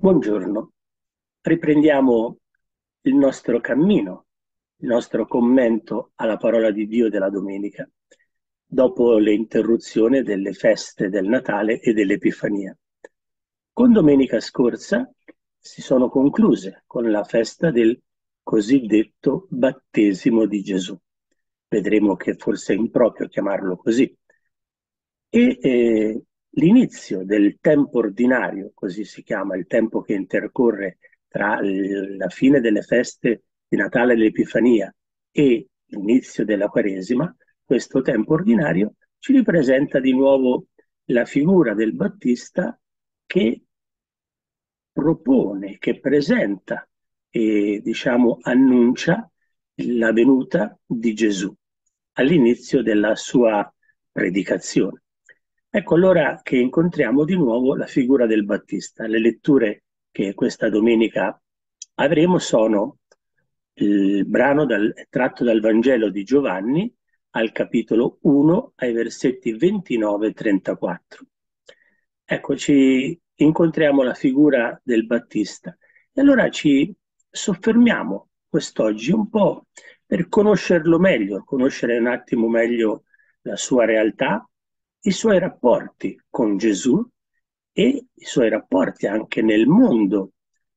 Buongiorno, riprendiamo il nostro cammino, il nostro commento alla parola di Dio della domenica, dopo l'interruzione delle feste del Natale e dell'Epifania. Con domenica scorsa si sono concluse con la festa del cosiddetto battesimo di Gesù. Vedremo che forse è improprio chiamarlo così. E eh, L'inizio del tempo ordinario, così si chiama, il tempo che intercorre tra la fine delle feste di Natale e l'Epifania e l'inizio della Quaresima, questo tempo ordinario ci ripresenta di nuovo la figura del Battista che propone, che presenta e diciamo annuncia la venuta di Gesù all'inizio della sua predicazione. Ecco allora che incontriamo di nuovo la figura del Battista. Le letture che questa domenica avremo sono il brano dal, tratto dal Vangelo di Giovanni al capitolo 1 ai versetti 29 e 34. Ecco, ci incontriamo la figura del Battista e allora ci soffermiamo quest'oggi un po' per conoscerlo meglio, conoscere un attimo meglio la sua realtà, i suoi rapporti con Gesù e i suoi rapporti anche nel mondo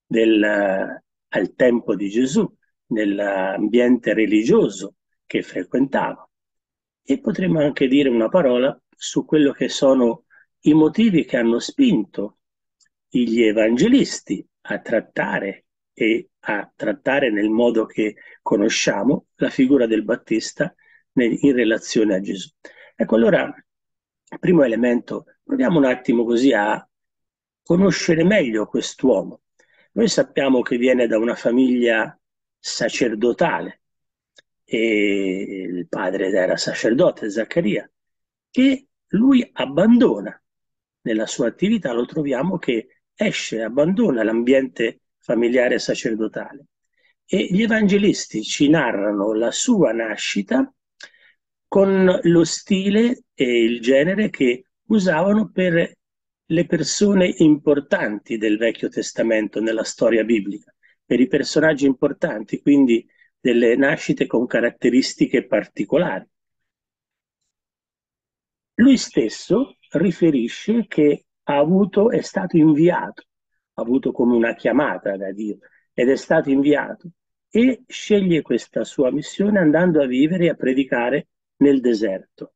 del, al tempo di Gesù, nell'ambiente religioso che frequentava. E potremmo anche dire una parola su quello che sono i motivi che hanno spinto gli evangelisti a trattare e a trattare nel modo che conosciamo la figura del Battista in relazione a Gesù. Ecco, allora primo elemento, proviamo un attimo così a conoscere meglio quest'uomo. Noi sappiamo che viene da una famiglia sacerdotale e il padre era sacerdote, Zaccaria, che lui abbandona nella sua attività, lo troviamo che esce, abbandona l'ambiente familiare sacerdotale. E gli evangelisti ci narrano la sua nascita con lo stile e il genere che usavano per le persone importanti del Vecchio Testamento nella storia biblica, per i personaggi importanti, quindi delle nascite con caratteristiche particolari. Lui stesso riferisce che ha avuto, è stato inviato, ha avuto come una chiamata da Dio ed è stato inviato e sceglie questa sua missione andando a vivere e a predicare nel deserto,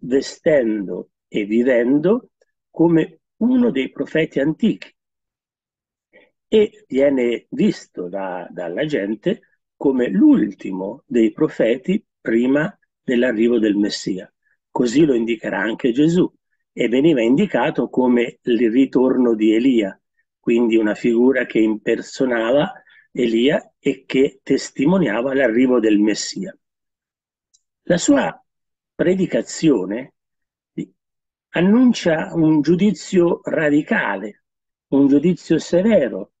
vestendo e vivendo come uno dei profeti antichi e viene visto da, dalla gente come l'ultimo dei profeti prima dell'arrivo del Messia. Così lo indicherà anche Gesù e veniva indicato come il ritorno di Elia, quindi una figura che impersonava Elia e che testimoniava l'arrivo del Messia. La sua predicazione annuncia un giudizio radicale, un giudizio severo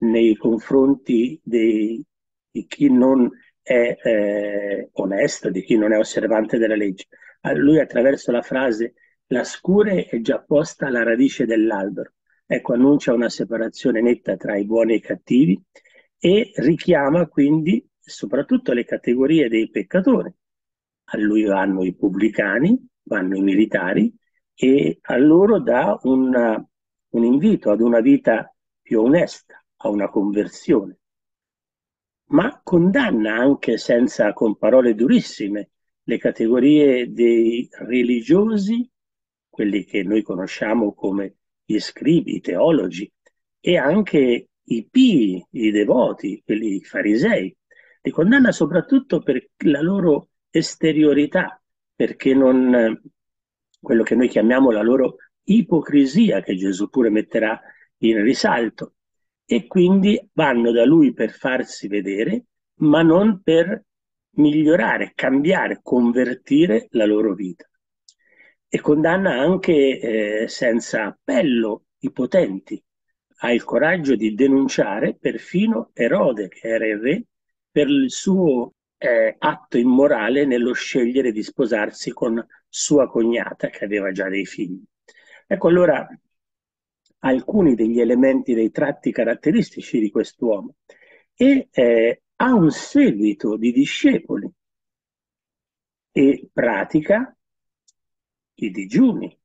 nei confronti dei, di chi non è eh, onesto, di chi non è osservante della legge. A lui attraverso la frase la scure è già posta alla radice dell'albero. Ecco, annuncia una separazione netta tra i buoni e i cattivi e richiama quindi soprattutto le categorie dei peccatori, a lui vanno i pubblicani, vanno i militari e a loro dà un, un invito ad una vita più onesta, a una conversione. Ma condanna anche senza, con parole durissime, le categorie dei religiosi, quelli che noi conosciamo come gli scribi, i teologi, e anche i pii, i devoti, quelli farisei. Li condanna soprattutto per la loro esteriorità, perché non quello che noi chiamiamo la loro ipocrisia, che Gesù pure metterà in risalto, e quindi vanno da lui per farsi vedere, ma non per migliorare, cambiare, convertire la loro vita. E condanna anche eh, senza appello i potenti. Ha il coraggio di denunciare perfino Erode, che era il re, per il suo eh, atto immorale nello scegliere di sposarsi con sua cognata che aveva già dei figli. Ecco allora alcuni degli elementi, dei tratti caratteristici di quest'uomo e eh, ha un seguito di discepoli e pratica i digiuni,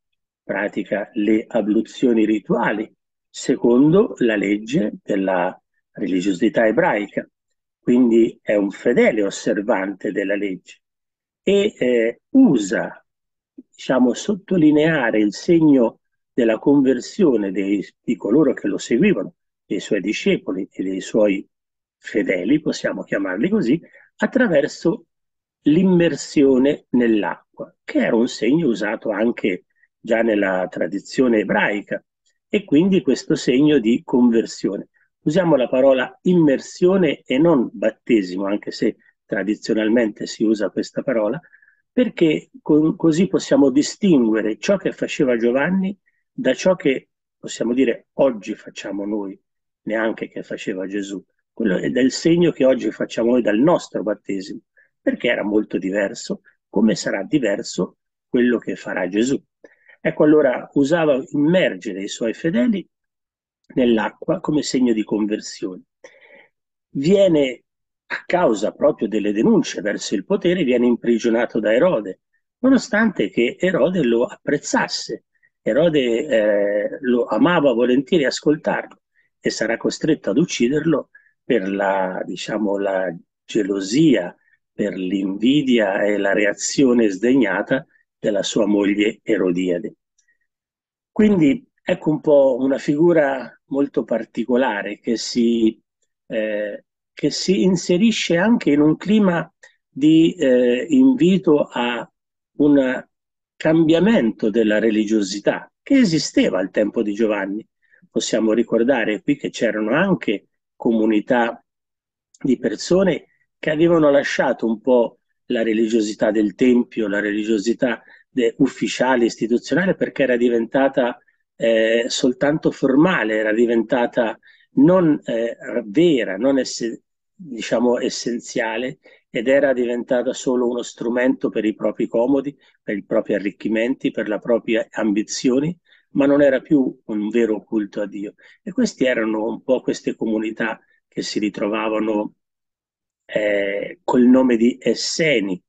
pratica le abluzioni rituali secondo la legge della religiosità ebraica, quindi è un fedele osservante della legge e eh, usa, diciamo, sottolineare il segno della conversione dei, di coloro che lo seguivano, dei suoi discepoli e dei suoi fedeli, possiamo chiamarli così, attraverso l'immersione nell'acqua, che era un segno usato anche già nella tradizione ebraica, e quindi questo segno di conversione. Usiamo la parola immersione e non battesimo, anche se tradizionalmente si usa questa parola, perché con, così possiamo distinguere ciò che faceva Giovanni da ciò che possiamo dire oggi facciamo noi, neanche che faceva Gesù. Quello è del segno che oggi facciamo noi dal nostro battesimo, perché era molto diverso, come sarà diverso quello che farà Gesù. Ecco allora usava immergere i suoi fedeli nell'acqua come segno di conversione. Viene a causa proprio delle denunce verso il potere, viene imprigionato da Erode, nonostante che Erode lo apprezzasse. Erode eh, lo amava volentieri ascoltarlo e sarà costretto ad ucciderlo per la, diciamo, la gelosia, per l'invidia e la reazione sdegnata della sua moglie Erodiade. Quindi ecco un po' una figura molto particolare che si, eh, che si inserisce anche in un clima di eh, invito a un cambiamento della religiosità che esisteva al tempo di Giovanni. Possiamo ricordare qui che c'erano anche comunità di persone che avevano lasciato un po' la religiosità del Tempio, la religiosità ufficiale, istituzionale, perché era diventata eh, soltanto formale, era diventata non eh, vera, non ess- diciamo essenziale ed era diventata solo uno strumento per i propri comodi, per i propri arricchimenti, per le proprie ambizioni, ma non era più un vero culto a Dio. E queste erano un po' queste comunità che si ritrovavano eh, col nome di Esseni.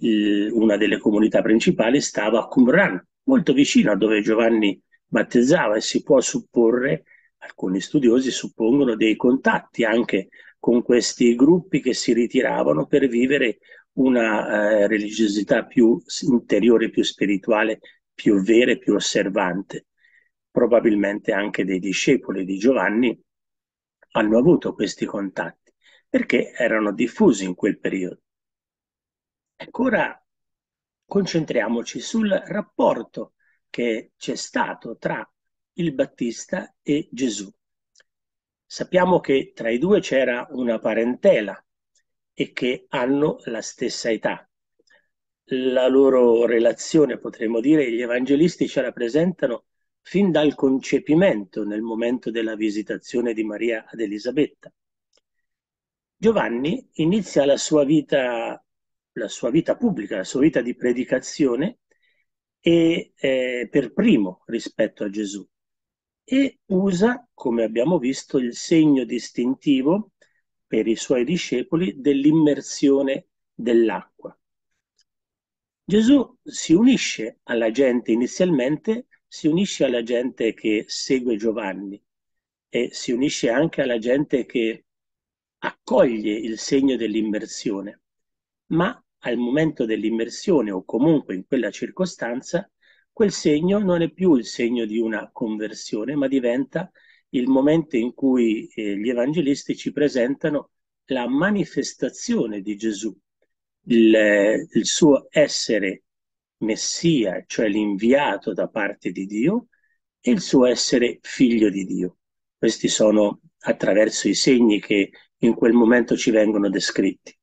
Il, una delle comunità principali stava a Qumran, molto vicino a dove Giovanni battezzava e si può supporre, alcuni studiosi suppongono, dei contatti anche con questi gruppi che si ritiravano per vivere una eh, religiosità più interiore, più spirituale, più vera e più osservante. Probabilmente anche dei discepoli di Giovanni hanno avuto questi contatti perché erano diffusi in quel periodo. Ecco, ora concentriamoci sul rapporto che c'è stato tra il Battista e Gesù. Sappiamo che tra i due c'era una parentela e che hanno la stessa età. La loro relazione, potremmo dire, gli evangelisti ce la presentano fin dal concepimento nel momento della visitazione di Maria ad Elisabetta. Giovanni inizia la sua vita, la sua vita pubblica, la sua vita di predicazione e eh, per primo rispetto a Gesù e usa, come abbiamo visto, il segno distintivo per i suoi discepoli dell'immersione dell'acqua. Gesù si unisce alla gente inizialmente, si unisce alla gente che segue Giovanni e si unisce anche alla gente che accoglie il segno dell'immersione, ma al momento dell'immersione o comunque in quella circostanza, quel segno non è più il segno di una conversione, ma diventa il momento in cui eh, gli evangelisti ci presentano la manifestazione di Gesù, il, il suo essere Messia, cioè l'inviato da parte di Dio, e il suo essere figlio di Dio. Questi sono attraverso i segni che in quel momento ci vengono descritti.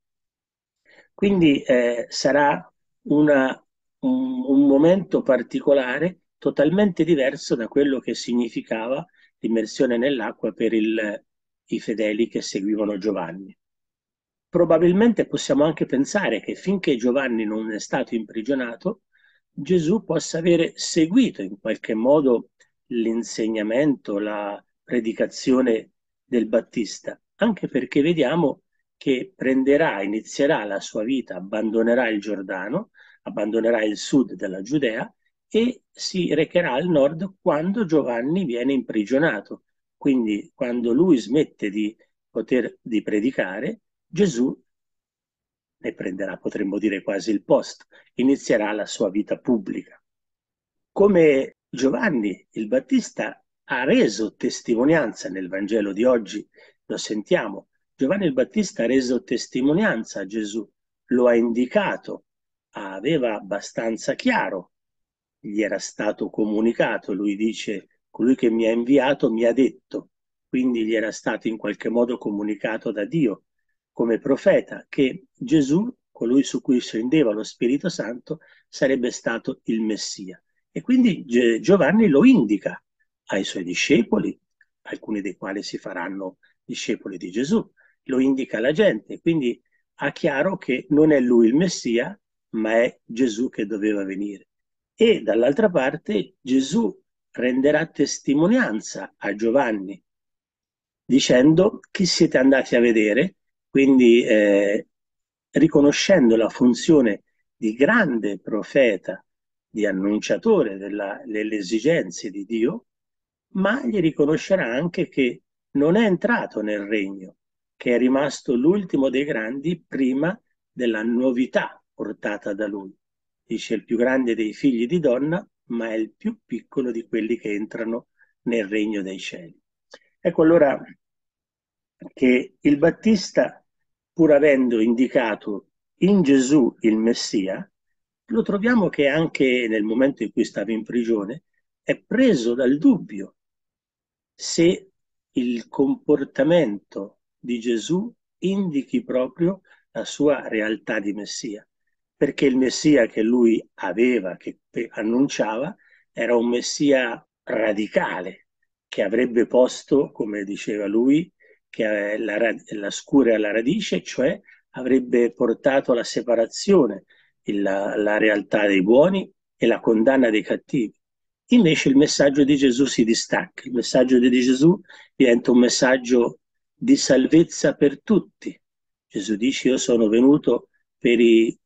Quindi eh, sarà una, un, un, momento particolare totalmente diverso da quello che significava l'immersione nell'acqua per il, i fedeli che seguivano Giovanni. Probabilmente possiamo anche pensare che finché Giovanni non è stato imprigionato, Gesù possa avere seguito in qualche modo l'insegnamento, la predicazione del Battista, anche perché vediamo che prenderà, inizierà la sua vita, abbandonerà il Giordano, abbandonerà il sud della Giudea e si recherà al nord quando Giovanni viene imprigionato. Quindi quando lui smette di poter di predicare, Gesù ne prenderà, potremmo dire quasi il posto, inizierà la sua vita pubblica. Come Giovanni il Battista ha reso testimonianza nel Vangelo di oggi, lo sentiamo, Giovanni il Battista ha reso testimonianza a Gesù, lo ha indicato, aveva abbastanza chiaro, gli era stato comunicato, lui dice, colui che mi ha inviato mi ha detto, quindi gli era stato in qualche modo comunicato da Dio come profeta che Gesù, colui su cui scendeva lo Spirito Santo, sarebbe stato il Messia. E quindi Giovanni lo indica ai suoi discepoli, alcuni dei quali si faranno discepoli di Gesù, lo indica alla gente, quindi ha chiaro che non è lui il Messia, ma è Gesù che doveva venire. E dall'altra parte Gesù renderà testimonianza a Giovanni dicendo chi siete andati a vedere, quindi eh, riconoscendo la funzione di grande profeta, di annunciatore della, delle esigenze di Dio, ma gli riconoscerà anche che non è entrato nel regno, che è rimasto l'ultimo dei grandi prima della novità portata da lui. Dice il più grande dei figli di donna, ma è il più piccolo di quelli che entrano nel regno dei cieli. Ecco allora che il Battista, pur avendo indicato in Gesù il Messia, lo troviamo che anche nel momento in cui stava in prigione è preso dal dubbio se il comportamento di Gesù indichi proprio la sua realtà di Messia, perché il Messia che lui aveva, che annunciava, era un Messia radicale, che avrebbe posto, come diceva lui, che la, la scura alla radice, cioè avrebbe portato alla separazione la, la realtà dei buoni e la condanna dei cattivi. Invece il messaggio di Gesù si distacca, il messaggio di Gesù diventa un messaggio di salvezza per tutti. Gesù dice io sono venuto per i,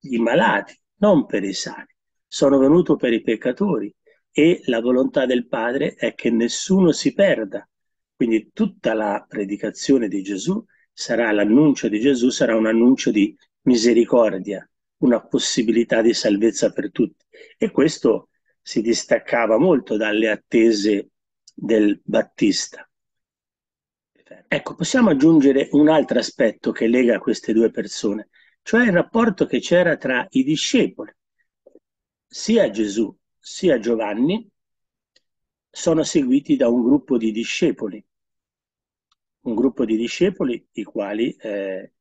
i malati, non per i sani, sono venuto per i peccatori e la volontà del Padre è che nessuno si perda. Quindi tutta la predicazione di Gesù sarà l'annuncio di Gesù, sarà un annuncio di misericordia, una possibilità di salvezza per tutti. E questo si distaccava molto dalle attese del Battista. Ecco, possiamo aggiungere un altro aspetto che lega queste due persone, cioè il rapporto che c'era tra i discepoli. Sia Gesù sia Giovanni sono seguiti da un gruppo di discepoli, un gruppo di discepoli i quali eh,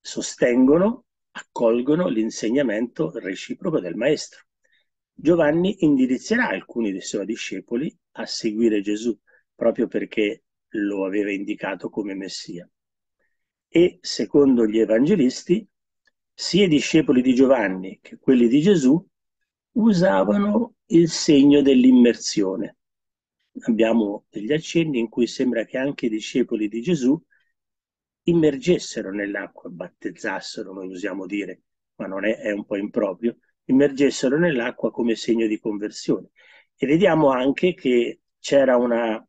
sostengono accolgono l'insegnamento reciproco del Maestro. Giovanni indirizzerà alcuni dei suoi discepoli a seguire Gesù, proprio perché lo aveva indicato come Messia. E secondo gli evangelisti, sia i discepoli di Giovanni che quelli di Gesù usavano il segno dell'immersione. Abbiamo degli accenni in cui sembra che anche i discepoli di Gesù immergessero nell'acqua, battezzassero, noi usiamo dire, ma non è, è un po' improprio, immergessero nell'acqua come segno di conversione. E vediamo anche che c'era una,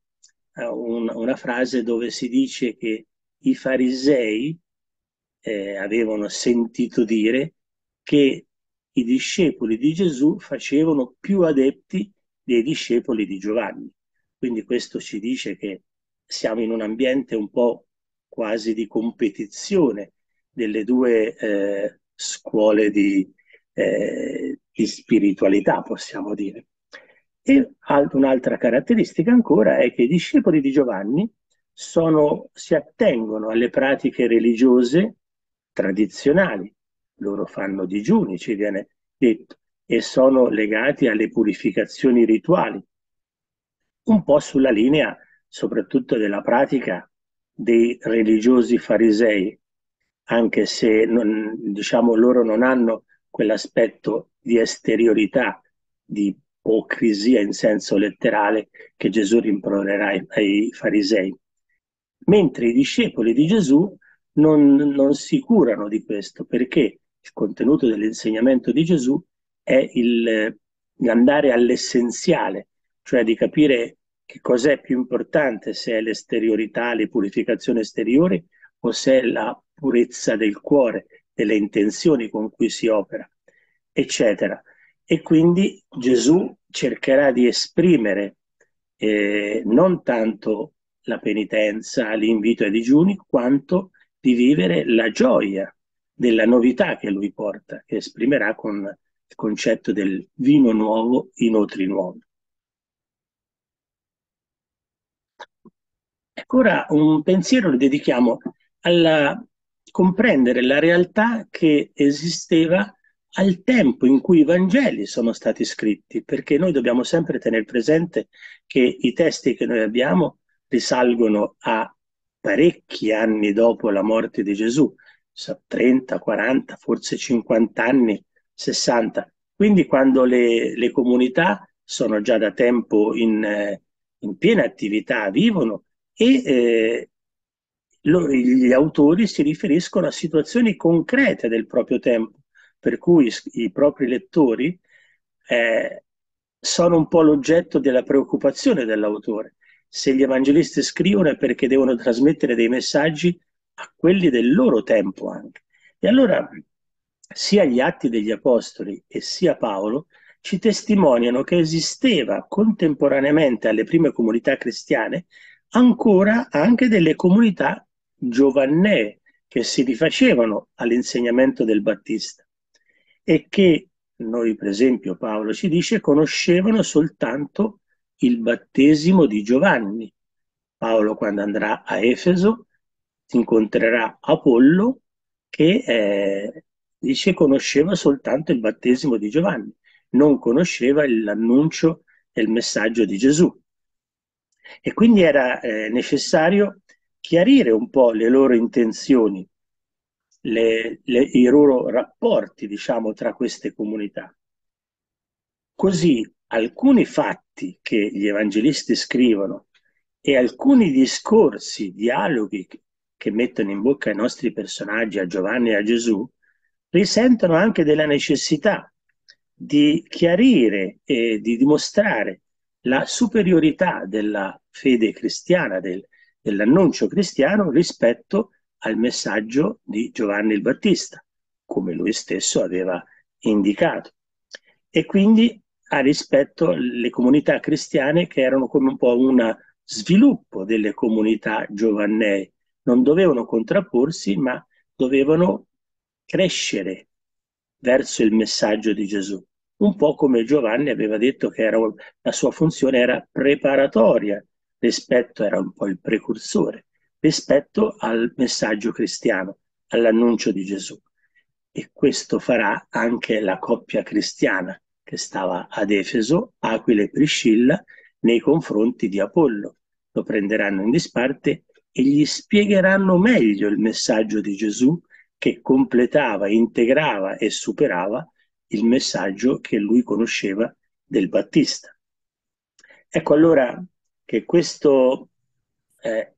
una, una frase dove si dice che i farisei eh, avevano sentito dire che i discepoli di Gesù facevano più adepti dei discepoli di Giovanni. Quindi questo ci dice che siamo in un ambiente un po' quasi di competizione delle due eh, scuole di, eh, di, spiritualità, possiamo dire. E un'altra caratteristica ancora è che i discepoli di Giovanni sono, si attengono alle pratiche religiose tradizionali, loro fanno digiuni, ci viene detto, e sono legati alle purificazioni rituali, un po' sulla linea soprattutto della pratica dei religiosi farisei, anche se non, diciamo, loro non hanno quell'aspetto di esteriorità, di ipocrisia in senso letterale che Gesù rimproverà ai, farisei. Mentre i discepoli di Gesù non, non si curano di questo perché il contenuto dell'insegnamento di Gesù è il, l'andare all'essenziale, cioè di capire che cos'è più importante, se è l'esteriorità, le purificazioni esteriori o se è la purezza del cuore, delle intenzioni con cui si opera, eccetera. E quindi Gesù cercherà di esprimere eh, non tanto la penitenza, l'invito ai digiuni, quanto di vivere la gioia della novità che lui porta, che esprimerà con il concetto del vino nuovo in otri nuovi. Ecco, ora un pensiero lo dedichiamo a comprendere la realtà che esisteva al tempo in cui i Vangeli sono stati scritti, perché noi dobbiamo sempre tenere presente che i testi che noi abbiamo risalgono a parecchi anni dopo la morte di Gesù, 30, 40, forse 50 anni, 60. Quindi quando le, le comunità sono già da tempo in, in piena attività, vivono e eh, lo, gli autori si riferiscono a situazioni concrete del proprio tempo, per cui i propri lettori eh, sono un po' l'oggetto della preoccupazione dell'autore. Se gli evangelisti scrivono è perché devono trasmettere dei messaggi a quelli del loro tempo anche. E allora sia gli atti degli apostoli e sia Paolo ci testimoniano che esisteva contemporaneamente alle prime comunità cristiane ancora anche delle comunità giovannee che si rifacevano all'insegnamento del Battista e che noi, per esempio, Paolo ci dice, conoscevano soltanto il battesimo di Giovanni. Paolo, quando andrà a Efeso, incontrerà Apollo che eh, dice conosceva soltanto il battesimo di Giovanni, non conosceva l'annuncio e il messaggio di Gesù. E quindi era eh, necessario chiarire un po' le loro intenzioni, le, le, i loro rapporti, diciamo, tra queste comunità. Così alcuni fatti che gli evangelisti scrivono e alcuni discorsi, dialoghi che mettono in bocca ai nostri personaggi, a Giovanni e a Gesù, risentono anche della necessità di chiarire e di dimostrare la superiorità della fede cristiana, del, dell'annuncio cristiano rispetto al messaggio di Giovanni il Battista, come lui stesso aveva indicato. E quindi a rispetto alle comunità cristiane che erano come un po' un sviluppo delle comunità giovannee. Non dovevano contrapporsi, ma dovevano crescere verso il messaggio di Gesù un po' come Giovanni aveva detto che era, la sua funzione era preparatoria rispetto, era un po' il precursore, rispetto al messaggio cristiano, all'annuncio di Gesù. E questo farà anche la coppia cristiana che stava ad Efeso, Aquila e Priscilla, nei confronti di Apollo. Lo prenderanno in disparte e gli spiegheranno meglio il messaggio di Gesù che completava, integrava e superava il messaggio che lui conosceva del Battista. Ecco allora che questo, eh,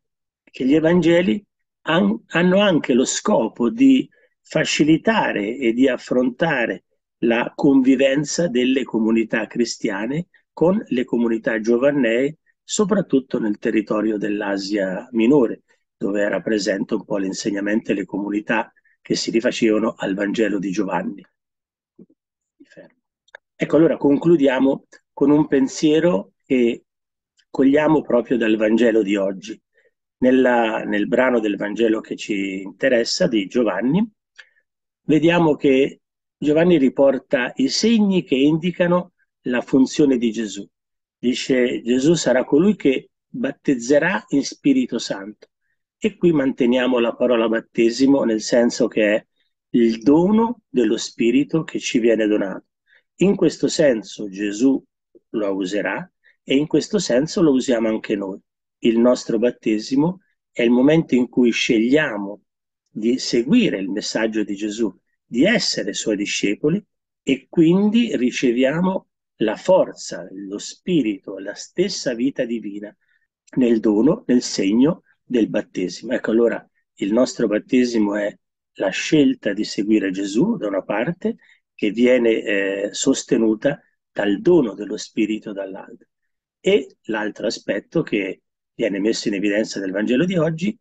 che gli Evangeli han, hanno anche lo scopo di facilitare e di affrontare la convivenza delle comunità cristiane con le comunità giovannee, soprattutto nel territorio dell'Asia minore, dove era presente un po' l'insegnamento e le comunità che si rifacevano al Vangelo di Giovanni. Ecco, allora concludiamo con un pensiero che cogliamo proprio dal Vangelo di oggi. Nella, nel brano del Vangelo che ci interessa, di Giovanni, vediamo che Giovanni riporta i segni che indicano la funzione di Gesù. Dice Gesù sarà colui che battezzerà in Spirito Santo. E qui manteniamo la parola battesimo nel senso che è il dono dello Spirito che ci viene donato. In questo senso Gesù lo userà e in questo senso lo usiamo anche noi. Il nostro battesimo è il momento in cui scegliamo di seguire il messaggio di Gesù, di essere suoi discepoli e quindi riceviamo la forza, lo spirito, la stessa vita divina nel dono, nel segno del battesimo. Ecco allora il nostro battesimo è la scelta di seguire Gesù da una parte che viene eh, sostenuta dal dono dello Spirito dall'altra. E l'altro aspetto che viene messo in evidenza nel Vangelo di oggi,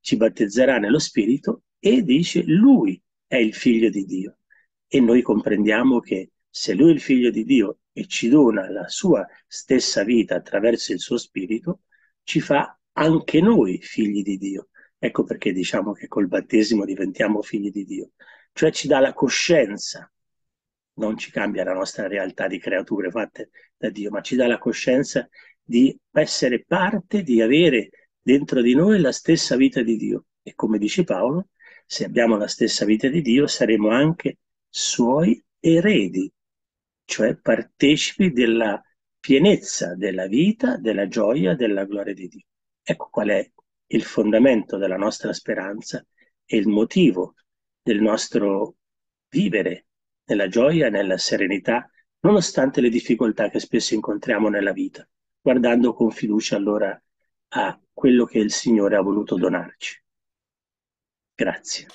ci battezzerà nello Spirito e dice lui è il figlio di Dio. E noi comprendiamo che se lui è il figlio di Dio e ci dona la sua stessa vita attraverso il suo Spirito, ci fa anche noi figli di Dio. Ecco perché diciamo che col battesimo diventiamo figli di Dio, cioè ci dà la coscienza, non ci cambia la nostra realtà di creature fatte da Dio, ma ci dà la coscienza di essere parte, di avere dentro di noi la stessa vita di Dio. E come dice Paolo, se abbiamo la stessa vita di Dio, saremo anche suoi eredi, cioè partecipi della pienezza della vita, della gioia, della gloria di Dio. Ecco qual è il fondamento della nostra speranza e il motivo del nostro vivere nella gioia nella serenità, nonostante le difficoltà che spesso incontriamo nella vita, guardando con fiducia allora a quello che il Signore ha voluto donarci. Grazie.